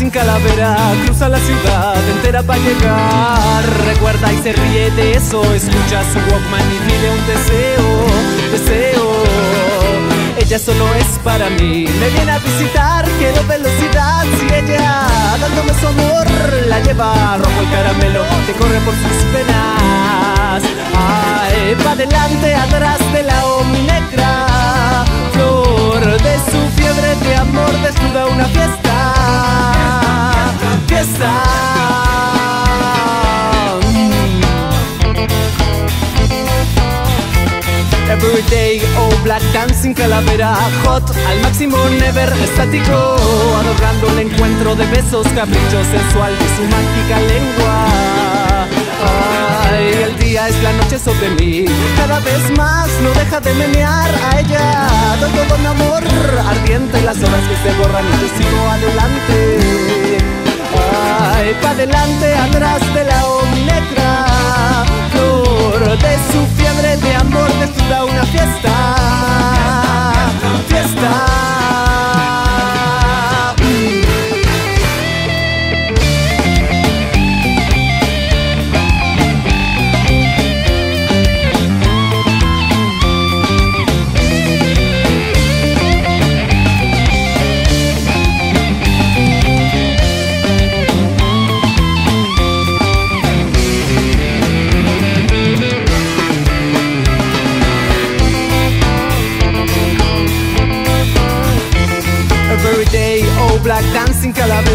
sin calavera, cruza la ciudad entera para llegar. Recuerda y se ríe de eso, escucha su Walkman y pide un deseo, deseo. Ella solo es para mí, me viene a visitar, quiero velocidad. Si ella dándome su amor la lleva rojo el caramelo que corre por sus penas. Ay, va adelante, atrás de la negra, Everyday, oh black dancing calavera Hot, al máximo never estático Adorando el encuentro de besos Capricho sensual de su mágica lengua. Ay, el día es la noche sobre mí Cada vez más no deja de menear a ella Doy todo mi amor ardiente Las horas que se borran y yo sigo adelante. Ay, pa' adelante, atrás de la negra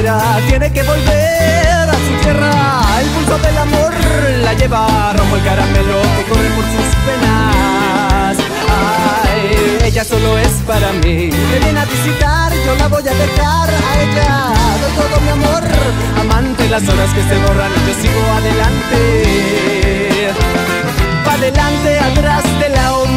Tiene que volver a su tierra. El pulso del amor la lleva Rojo el caramelo que corre por sus penas Ay, ella solo es para mí. Me viene a visitar, yo la voy a dejar a ella. Todo mi amor Amante las horas que se borran yo sigo adelante. Pa' adelante, atrás de la negra